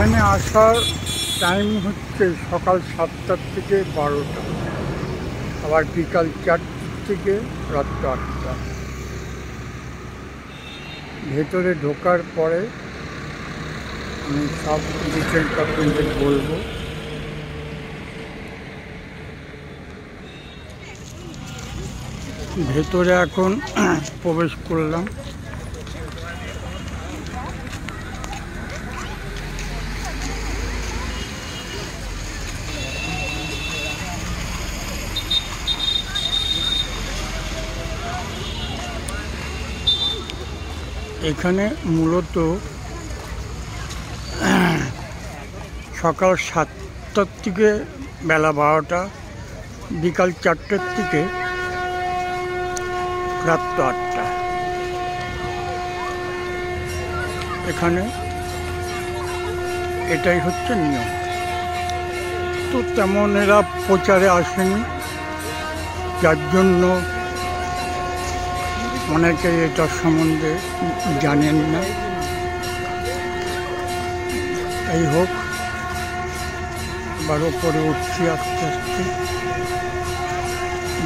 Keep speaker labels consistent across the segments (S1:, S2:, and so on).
S1: এখানে আসার টাইম হচ্ছে সকাল সাতটার থেকে বারোটা। আবার বিকাল চারটের থেকে রাত্র আটটা। ভেতরে ঢোকার পরে আমি সব ডিটেলস আপনাদের বলব। ভেতরে এখন প্রবেশ করলাম। এখানে মূলত সকাল সাতটার থেকে বেলা বারোটা, বিকাল চারটের থেকে রাত্র আটটা। এখানে এটাই হচ্ছে নিয়ম। তো তেমন এরা প্রচারে আসেনি। যার জন্য অনেকে এটার সম্বন্ধে জানেন না। এই হোক, আবার ওপরে উঠছি আস্তে আস্তে।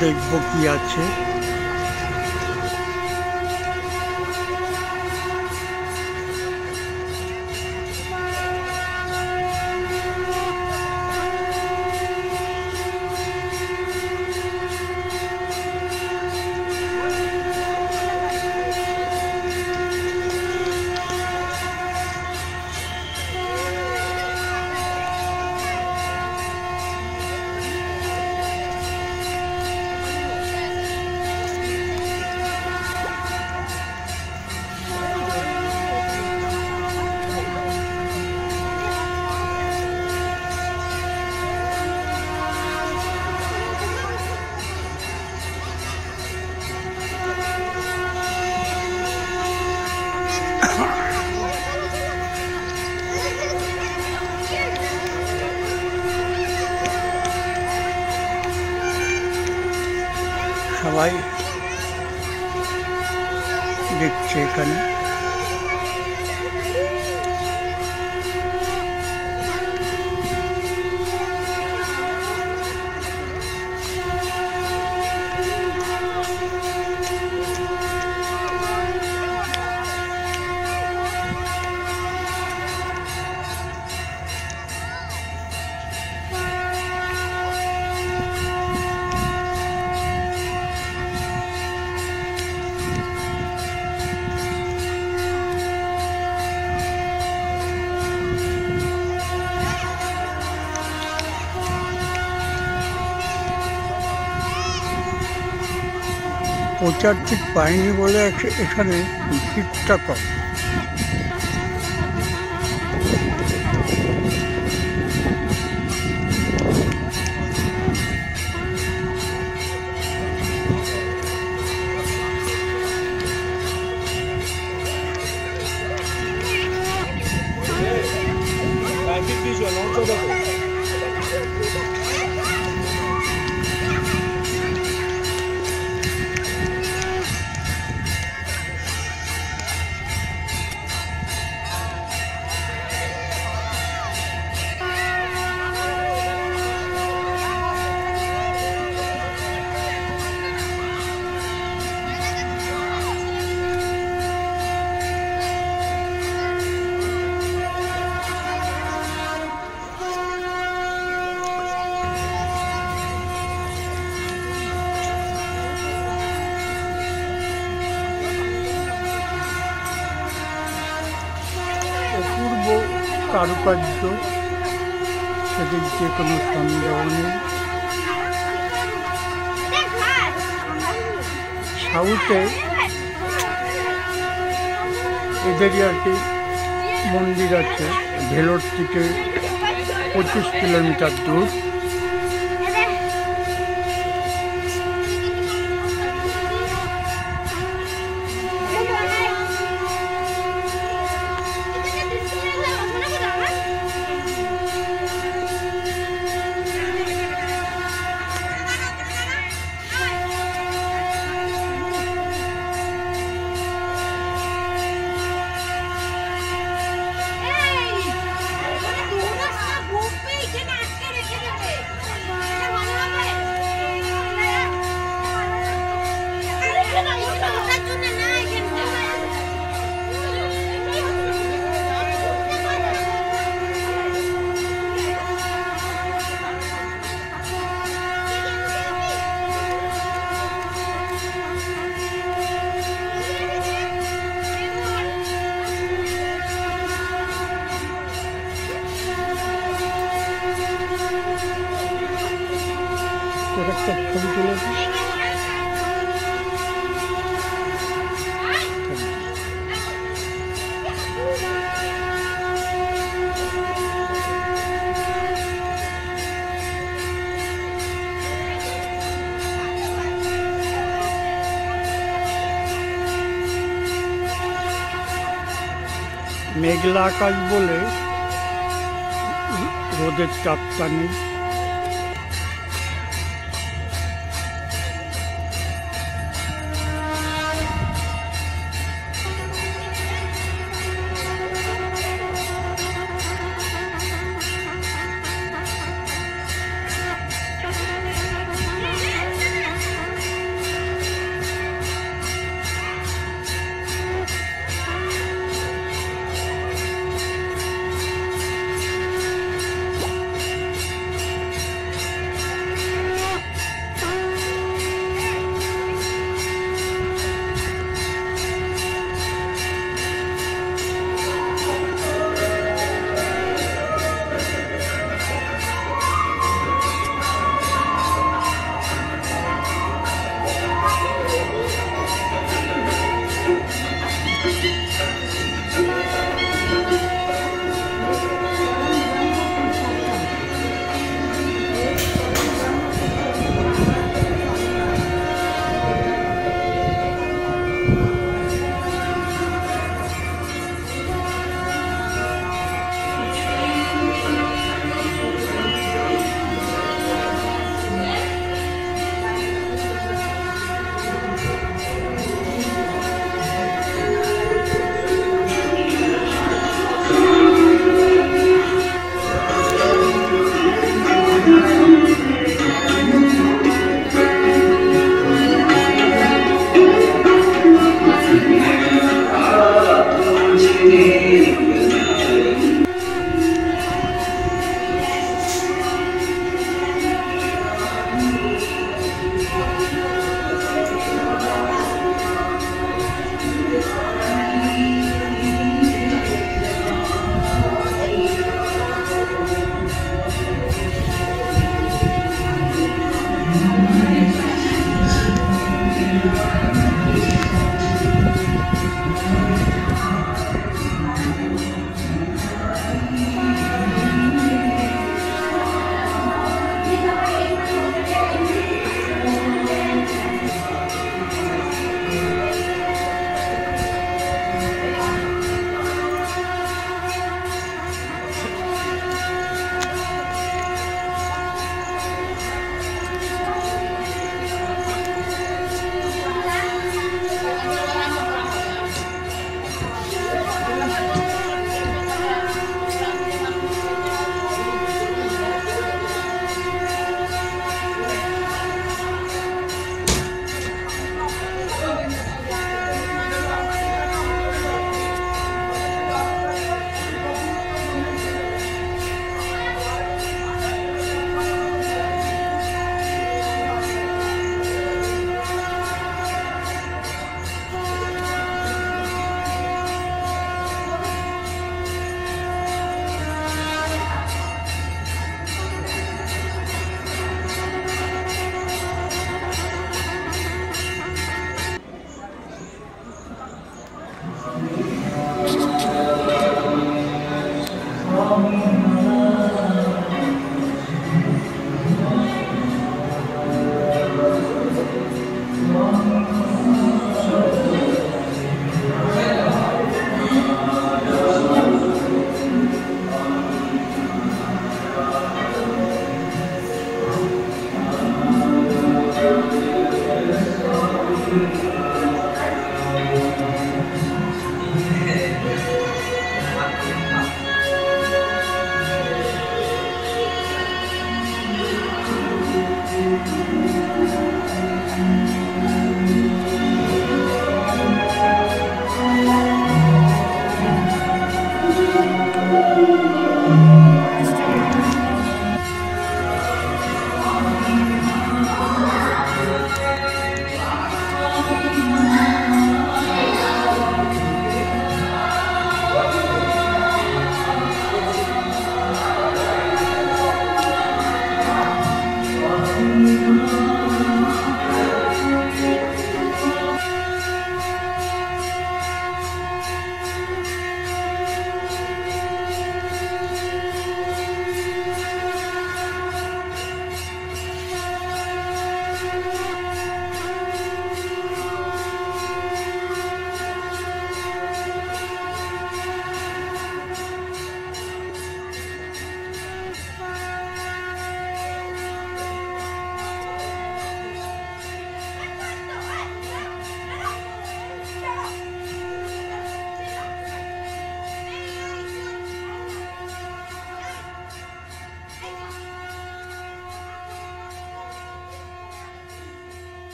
S1: দেখব কি আছে। भाई। दीक्षेकन প্রচার ঠিক পাইনি বলে এখ- এখানে ভিড়টা কম। কারুকার্য, সেদিক যে কোনো সন্দেহ নেই। সাউথে এদেরই আর কি মন্দির আছে, ভেলোর থেকে পঁচিশ কিলোমিটার দূর। মেঘলা আকাশ বলে রোদের চাপটা নেই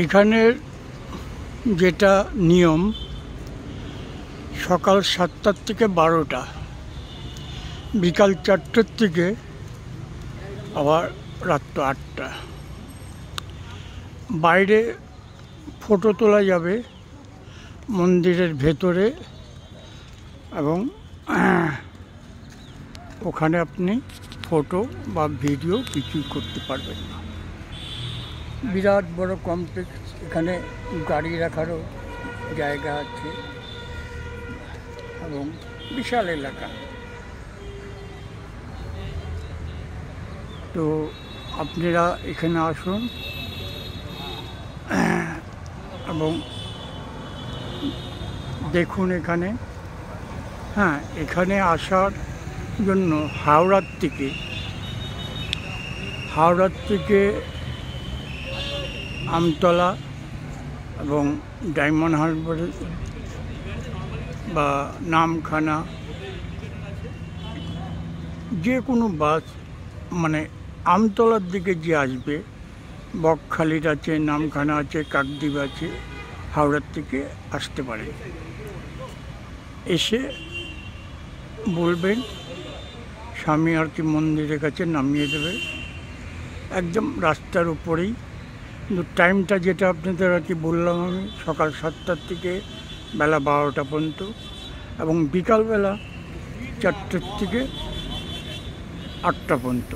S1: এখানের যেটা নিয়ম, সকাল সাতটার থেকে বারোটা, বিকাল চারটের থেকে আবার রাত্র আটটা। বাইরে ফটো তোলা যাবে মন্দিরের ভেতরে এবং ওখানে আপনি ফটো বা ভিডিও কিছুই করতে পারবেন। বিরাট বড় কমপ্লেক্স এখানে গাড়ি রাখারও জায়গা আছে এবং বিশাল এলাকা। তো আপনারা এখানে আসুন। এবং দেখুন এখানে। হ্যাঁ এখানে আসার জন্য হাওড়ার থেকে হাওড়ার থেকে আমতলা এবং ডায়মন্ড হারবার বা নামখানা, যে কোনো বাস মানে আমতলার দিকে যে আসবে, বকখালির আছে, নামখানা আছে, কাকদ্বীপ আছে, হাওড়ার থেকে আসতে পারে। এসে বলবেন, স্বামী আর কি মন্দিরের কাছে নামিয়ে দেবে। একদম রাস্তার উপরেই কিন্তু টাইমটা যেটা আপনাদের আর কি বললাম আমি, সকাল সাতটার থেকে বেলা বারোটা পর্যন্ত এবং বিকালবেলা চারটের থেকে আটটা পর্যন্ত।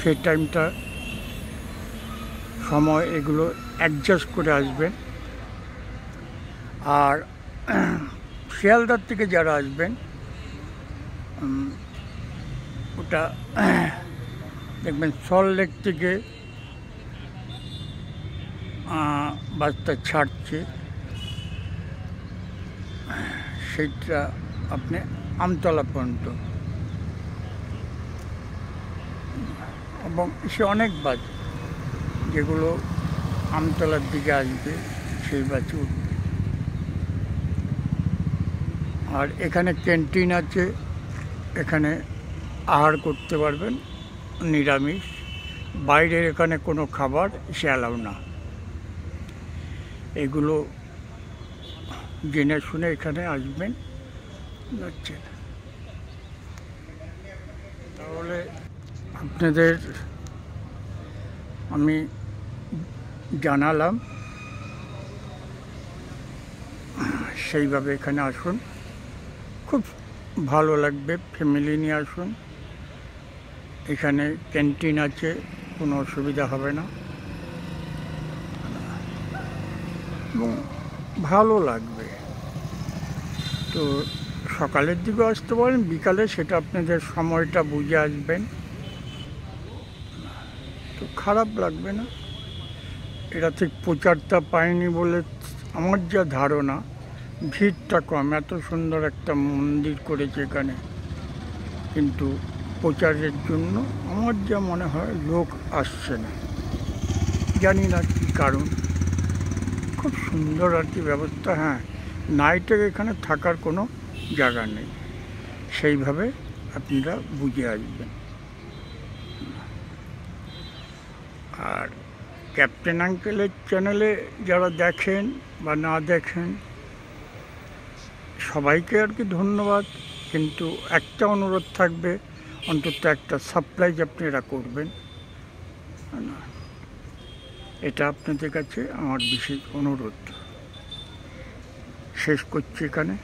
S1: সেই টাইমটা সময় এগুলো অ্যাডজাস্ট করে আসবেন আর শিয়ালদার থেকে যারা আসবেন ওটা দেখবেন সল লেক থেকে বাসটা ছাড়ছে সেইটা আপনি আমতলা পর্যন্ত। এবং সে অনেক বাস যেগুলো আমতলার দিকে আসবে, সেই বাসে উঠবে। আর এখানে ক্যান্টিন আছে, এখানে আহার করতে পারবেন, নিরামিষ। বাইরের এখানে কোনো খাবার সে অ্যালাউ না। এগুলো জেনে শুনে এখানে আসবেন। যাচ্ছেন। তাহলে আপনাদের আমি জানালাম। সেইভাবে এখানে আসুন। খুব ভালো লাগবে ফ্যামিলি নিয়ে আসুন। এখানে ক্যান্টিন আছে, কোনো অসুবিধা হবে না এবং ভালো লাগবে। তো সকালের দিকে আসতে পারেন, বিকালে সেটা আপনাদের সময়টা বুঝে আসবেন। তো খারাপ লাগবে না। এটা ঠিক প্রচারটা পায়নি বলে আমার যা ধারণা, ভিড়টা কম। এত সুন্দর একটা মন্দির করেছে এখানে। কিন্তু প্রচারের জন্য আমার যা মনে হয় লোক আসছে না। জানি না কী কারণ। খুব সুন্দর আর কি ব্যবস্থা হ্যাঁ। নাইটে এখানে থাকার কোনো জায়গা নেই। সেইভাবে আপনারা বুঝে আসবেন। আর ক্যাপ্টেন আঙ্কেলের চ্যানেলে যারা দেখেন বা না দেখেন, সবাইকে আর কি ধন্যবাদ। কিন্তু একটা অনুরোধ থাকবে, অন্তত একটা সারপ্রাইজ আপনারা করবেন। না। এটা আপনাদের কাছে আমার বিশেষ অনুরোধ। শেষ করছি এখানে।